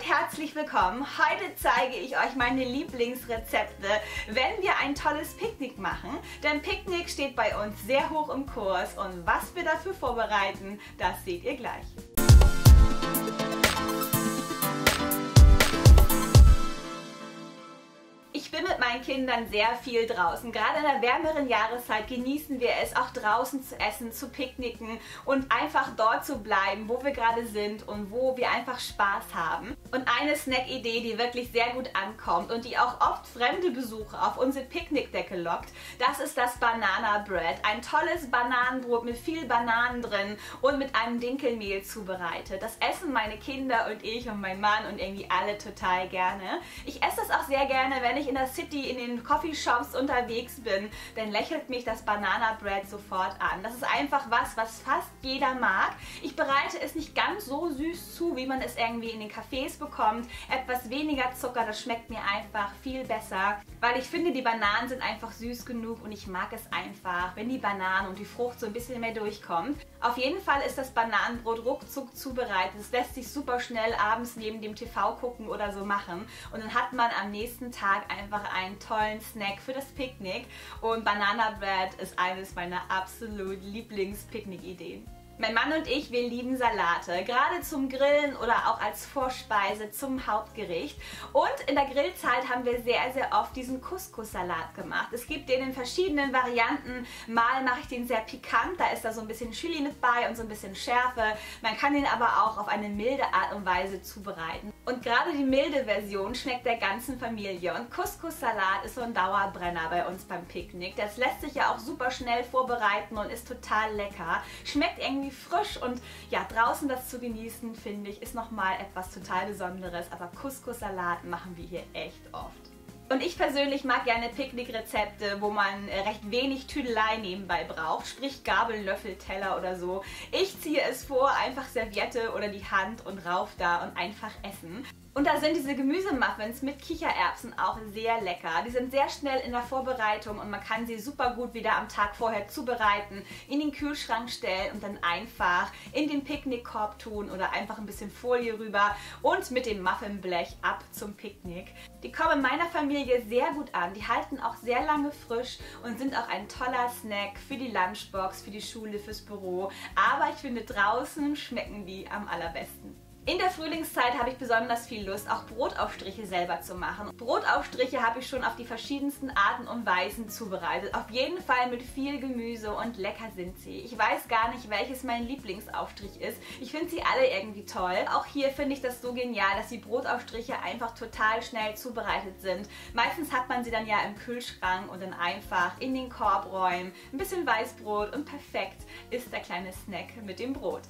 und herzlich willkommen. Heute zeige ich euch meine Lieblingsrezepte, wenn wir ein tolles Picknick machen. Denn Picknick steht bei uns sehr hoch im Kurs und was wir dafür vorbereiten, das seht ihr gleich. Meinen Kindern sehr viel draußen. Gerade in der wärmeren Jahreszeit genießen wir es, auch draußen zu essen, zu picknicken und einfach dort zu bleiben, wo wir gerade sind und wo wir einfach Spaß haben. Und eine Snack-Idee, die wirklich sehr gut ankommt und die auch oft fremde Besucher auf unsere Picknickdecke lockt, das ist das Banana Bread. Ein tolles Bananenbrot mit viel Bananen drin und mit einem Dinkelmehl zubereitet. Das essen meine Kinder und ich und mein Mann und irgendwie alle total gerne. Ich esse es auch sehr gerne, wenn ich in der City in den Coffeeshops unterwegs bin, dann lächelt mich das Banana Bread sofort an. Das ist einfach was, was fast jeder mag. Ich bereite es nicht ganz so süß zu, wie man es irgendwie in den Cafés bekommt. Etwas weniger Zucker, das schmeckt mir einfach viel besser, weil ich finde, die Bananen sind einfach süß genug und ich mag es einfach, wenn die Banane und die Frucht so ein bisschen mehr durchkommt. Auf jeden Fall ist das Bananenbrot ruckzuck zubereitet. Es lässt sich super schnell abends neben dem TV gucken oder so machen und dann hat man am nächsten Tag einfach ein einen tollen Snack für das Picknick und Banana Bread ist eines meiner absolut Lieblings-Picknick-Ideen. Mein Mann und ich, wir lieben Salate, gerade zum Grillen oder auch als Vorspeise zum Hauptgericht. Und in der Grillzeit haben wir sehr, sehr oft diesen Couscous-Salat gemacht. Es gibt den in verschiedenen Varianten. Mal mache ich den sehr pikant, da ist da so ein bisschen Chili mit bei und so ein bisschen Schärfe. Man kann den aber auch auf eine milde Art und Weise zubereiten. Und gerade die milde Version schmeckt der ganzen Familie. Und Couscous-Salat ist so ein Dauerbrenner bei uns beim Picknick. Das lässt sich ja auch super schnell vorbereiten und ist total lecker. Schmeckt irgendwie frisch und ja, draußen das zu genießen, finde ich, ist nochmal etwas total Besonderes. Aber Couscous-Salat machen wir hier echt oft. Und ich persönlich mag gerne Picknickrezepte, wo man äh, recht wenig Tüdelei nebenbei braucht, sprich Gabel, Löffel, Teller oder so. Ich ziehe es vor, einfach Serviette oder die Hand und rauf da und einfach essen. Und da sind diese Gemüsemuffins mit Kichererbsen auch sehr lecker. Die sind sehr schnell in der Vorbereitung und man kann sie super gut wieder am Tag vorher zubereiten, in den Kühlschrank stellen und dann einfach in den Picknickkorb tun oder einfach ein bisschen Folie rüber und mit dem Muffinblech ab zum Picknick. Die kommen meiner Familie sehr gut an. Die halten auch sehr lange frisch und sind auch ein toller Snack für die Lunchbox, für die Schule, fürs Büro. Aber ich finde draußen schmecken die am allerbesten. In der Frühlingszeit habe ich besonders viel Lust, auch Brotaufstriche selber zu machen. Brotaufstriche habe ich schon auf die verschiedensten Arten und Weisen zubereitet. Auf jeden Fall mit viel Gemüse und lecker sind sie. Ich weiß gar nicht, welches mein Lieblingsaufstrich ist. Ich finde sie alle irgendwie toll. Auch hier finde ich das so genial, dass die Brotaufstriche einfach total schnell zubereitet sind. Meistens hat man sie dann ja im Kühlschrank und dann einfach in den Korb räumen. Ein bisschen Weißbrot und perfekt ist der kleine Snack mit dem Brot.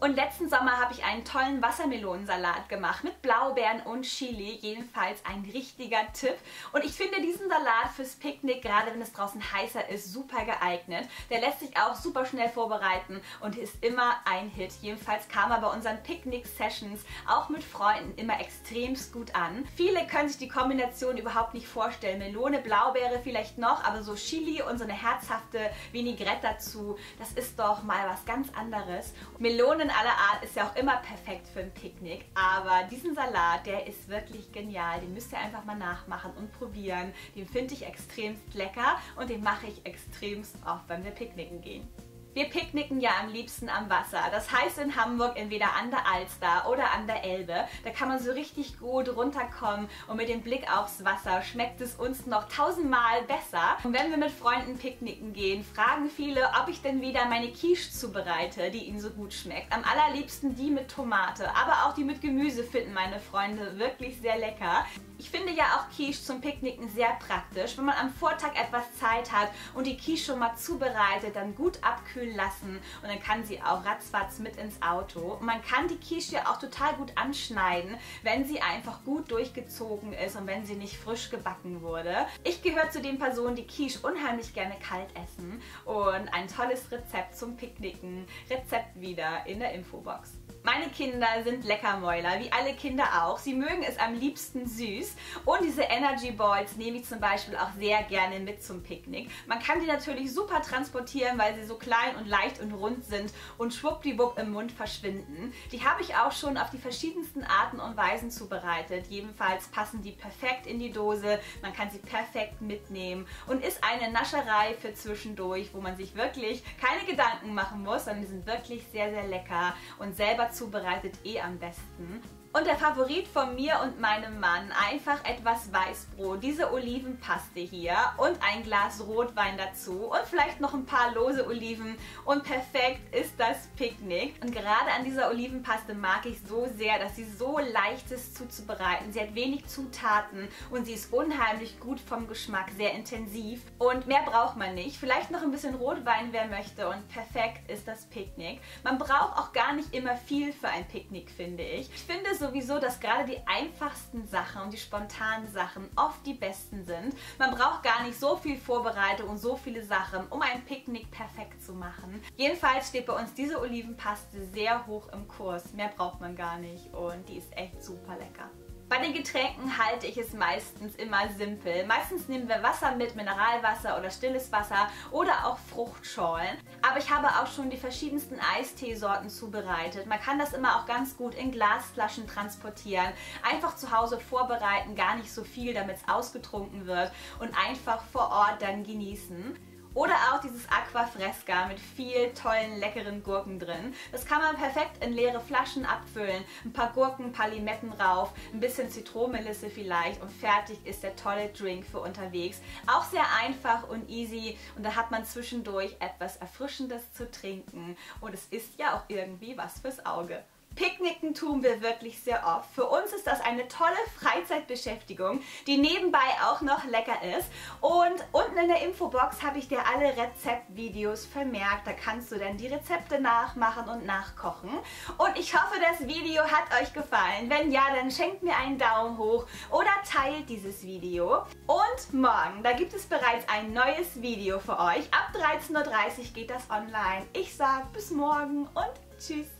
Und letzten Sommer habe ich einen tollen Wassermelonensalat gemacht mit Blaubeeren und Chili. Jedenfalls ein richtiger Tipp. Und ich finde diesen Salat fürs Picknick, gerade wenn es draußen heißer ist, super geeignet. Der lässt sich auch super schnell vorbereiten und ist immer ein Hit. Jedenfalls kam er bei unseren Picknick-Sessions auch mit Freunden immer extremst gut an. Viele können sich die Kombination überhaupt nicht vorstellen. Melone, Blaubeere vielleicht noch, aber so Chili und so eine herzhafte Vinaigrette dazu, das ist doch mal was ganz anderes. Melonen aller Art ist ja auch immer perfekt für ein Picknick, aber diesen Salat, der ist wirklich genial. Den müsst ihr einfach mal nachmachen und probieren. Den finde ich extremst lecker und den mache ich extremst oft, wenn wir picknicken gehen. Wir picknicken ja am liebsten am Wasser. Das heißt in Hamburg entweder an der Alster oder an der Elbe. Da kann man so richtig gut runterkommen und mit dem Blick aufs Wasser schmeckt es uns noch tausendmal besser. Und wenn wir mit Freunden picknicken gehen, fragen viele, ob ich denn wieder meine Quiche zubereite, die ihnen so gut schmeckt. Am allerliebsten die mit Tomate, aber auch die mit Gemüse finden meine Freunde wirklich sehr lecker. Ich finde ja auch Quiche zum Picknicken sehr praktisch. Wenn man am Vortag etwas Zeit hat und die Quiche schon mal zubereitet, dann gut abkühlen lassen und dann kann sie auch ratzfatz mit ins Auto. Man kann die Quiche auch total gut anschneiden, wenn sie einfach gut durchgezogen ist und wenn sie nicht frisch gebacken wurde. Ich gehöre zu den Personen, die Quiche unheimlich gerne kalt essen und ein tolles Rezept zum Picknicken. Rezept wieder in der Infobox. Meine Kinder sind Leckermäuler, wie alle Kinder auch. Sie mögen es am liebsten süß. Und diese Energy Balls nehme ich zum Beispiel auch sehr gerne mit zum Picknick. Man kann die natürlich super transportieren, weil sie so klein und leicht und rund sind und schwuppdiwupp im Mund verschwinden. Die habe ich auch schon auf die verschiedensten Arten und Weisen zubereitet. Jedenfalls passen die perfekt in die Dose. Man kann sie perfekt mitnehmen und ist eine Nascherei für zwischendurch, wo man sich wirklich keine Gedanken machen muss, sondern die sind wirklich sehr, sehr lecker und selber zubereitet eh am besten. Und der Favorit von mir und meinem Mann, einfach etwas Weißbrot, diese Olivenpaste hier und ein Glas Rotwein dazu und vielleicht noch ein paar lose Oliven und perfekt ist das Picknick. Und gerade an dieser Olivenpaste mag ich so sehr, dass sie so leicht ist zuzubereiten. Sie hat wenig Zutaten und sie ist unheimlich gut vom Geschmack, sehr intensiv und mehr braucht man nicht. Vielleicht noch ein bisschen Rotwein, wer möchte und perfekt ist das Picknick. Man braucht auch gar nicht immer viel für ein Picknick, finde ich. Ich finde sowieso, dass gerade die einfachsten Sachen und die spontanen Sachen oft die besten sind. Man braucht gar nicht so viel Vorbereitung und so viele Sachen, um ein Picknick perfekt zu machen. Jedenfalls steht bei uns diese Olivenpaste sehr hoch im Kurs. Mehr braucht man gar nicht und die ist echt super lecker. Bei den Getränken halte ich es meistens immer simpel. Meistens nehmen wir Wasser mit, Mineralwasser oder stilles Wasser oder auch Fruchtschorlen. Aber ich habe auch schon die verschiedensten Eisteesorten zubereitet. Man kann das immer auch ganz gut in Glasflaschen transportieren. Einfach zu Hause vorbereiten, gar nicht so viel, damit es ausgetrunken wird und einfach vor Ort dann genießen. Oder auch dieses Aqua Fresca mit viel tollen, leckeren Gurken drin. Das kann man perfekt in leere Flaschen abfüllen. Ein paar Gurken, ein paar Limetten rauf, ein bisschen Zitronenmelisse vielleicht und fertig ist der tolle Drink für unterwegs. Auch sehr einfach und easy und da hat man zwischendurch etwas Erfrischendes zu trinken und es ist ja auch irgendwie was fürs Auge. Picknicken tun wir wirklich sehr oft. Für uns ist das eine tolle Freizeitbeschäftigung, die nebenbei auch noch lecker ist. Und unten in der Infobox habe ich dir alle Rezeptvideos vermerkt. Da kannst du dann die Rezepte nachmachen und nachkochen. Und ich hoffe, das Video hat euch gefallen. Wenn ja, dann schenkt mir einen Daumen hoch oder teilt dieses Video. Und morgen, da gibt es bereits ein neues Video für euch. Ab 13.30 Uhr geht das online. Ich sage bis morgen und tschüss.